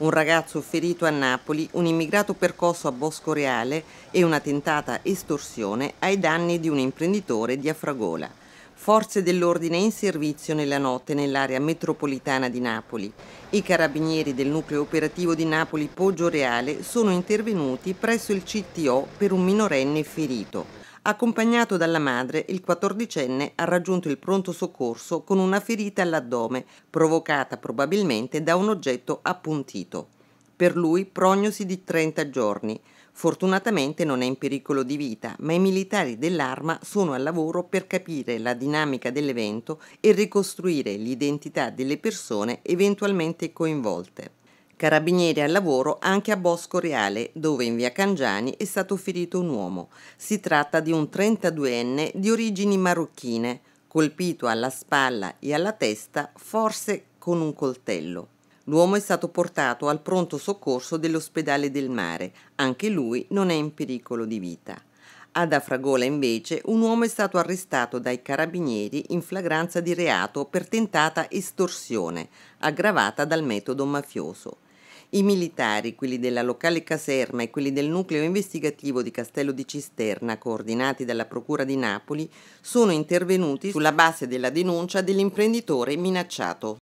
un ragazzo ferito a Napoli, un immigrato percosso a Bosco Reale e una tentata estorsione ai danni di un imprenditore di Afragola. Forze dell'ordine in servizio nella notte nell'area metropolitana di Napoli. I carabinieri del nucleo operativo di Napoli Poggio Reale sono intervenuti presso il CTO per un minorenne ferito. Accompagnato dalla madre, il quattordicenne ha raggiunto il pronto soccorso con una ferita all'addome, provocata probabilmente da un oggetto appuntito. Per lui prognosi di 30 giorni. Fortunatamente non è in pericolo di vita, ma i militari dell'arma sono al lavoro per capire la dinamica dell'evento e ricostruire l'identità delle persone eventualmente coinvolte. Carabinieri al lavoro anche a Bosco Reale, dove in via Cangiani è stato ferito un uomo. Si tratta di un 32enne di origini marocchine, colpito alla spalla e alla testa, forse con un coltello. L'uomo è stato portato al pronto soccorso dell'ospedale del mare, anche lui non è in pericolo di vita. Ad Afragola invece un uomo è stato arrestato dai carabinieri in flagranza di reato per tentata estorsione, aggravata dal metodo mafioso. I militari, quelli della locale caserma e quelli del nucleo investigativo di Castello di Cisterna, coordinati dalla Procura di Napoli, sono intervenuti sulla base della denuncia dell'imprenditore minacciato.